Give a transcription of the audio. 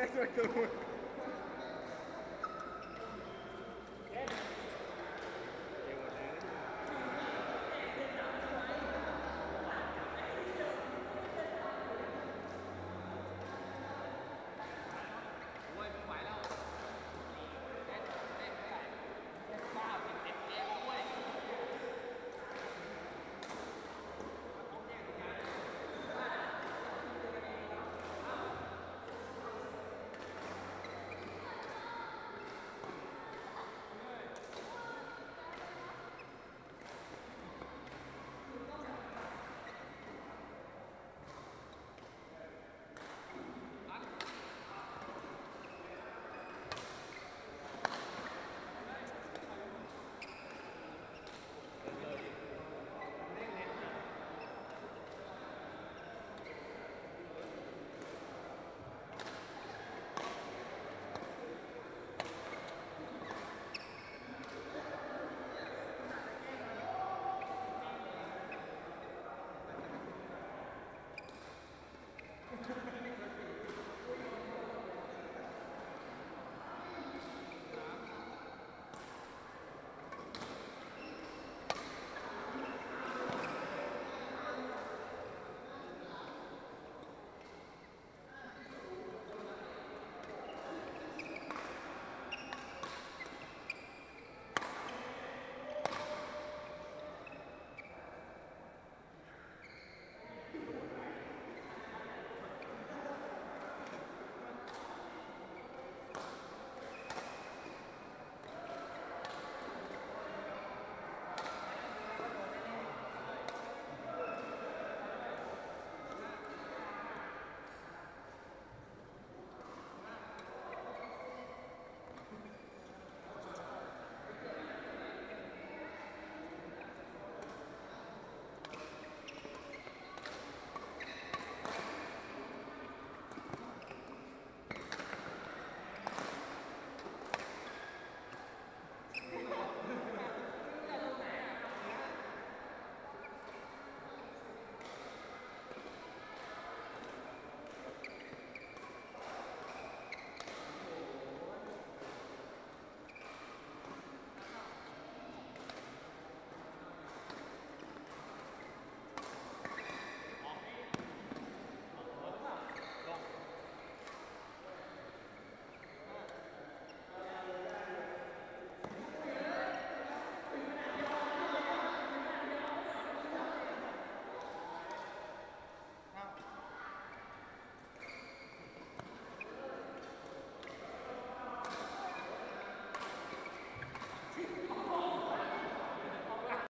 Yes, right, don't